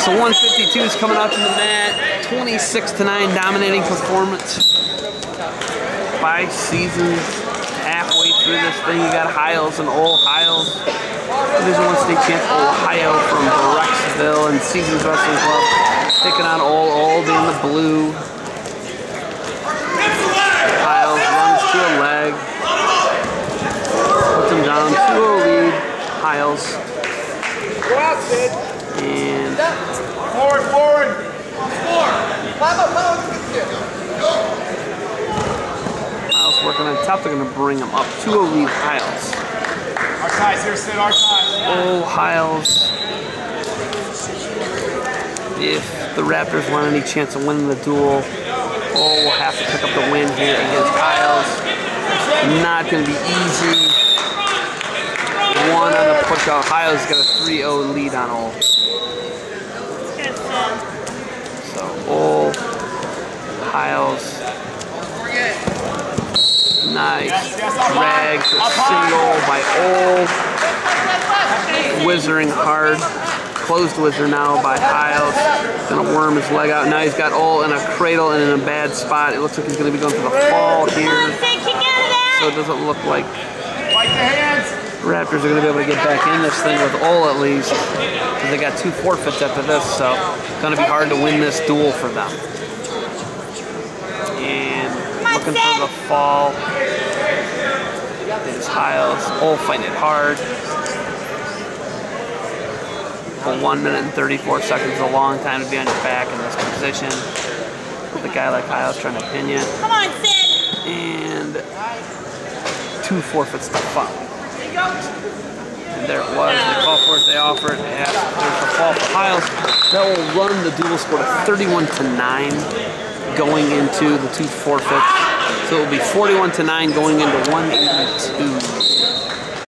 So 152 is coming out to the mat. 26 to 9 dominating performance. Five seasons halfway through this thing. You got Hiles and Ohl Hiles. Division One state champ Ohio from Brecksville and Seasons Wrestling Club. Taking on Ohl Ohl being the blue. Hiles runs to a leg. Puts him down. 2 lead. Hiles. And Forward, forward. Four. Five up, five up. Hiles working on top. They're going to bring him up. 2 lead Hiles. Our ties here, Sid, our ties. Oh, Hiles. If the Raptors want any chance of winning the dual, oh, will have to pick up the win here against Hiles. Not going to be easy. One on the push out. Hiles got a 3-0 lead on Ohl. So, Ohl, Hiles. Nice. Drag to single by Ohl. Whizzering hard. Closed whizzer now by Hiles. Gonna worm his leg out. Now he's got Ohl in a cradle and in a bad spot. It looks like he's gonna be going for the fall here. So it doesn't look like Fight the hands. Raptors are gonna be able to get back in this thing with Ohl at least. Because they got two forfeits after this, so it's gonna be hard to win this dual for them. Looking for the fall. Is Hiles. Ohl fighting it hard. For one minute and 34 seconds is a long time to be on your back in this position. With a guy like Hiles trying to pin you. Come on, Sid. And two forfeits to follow. And there it was. They called for it. They offered. Yeah, there's a fall for Hiles. That will run the dual score to 31 to 9 going into the two forfeits. So it will be 41 to 9 going into 182.